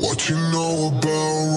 What you know about